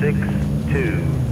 six, two,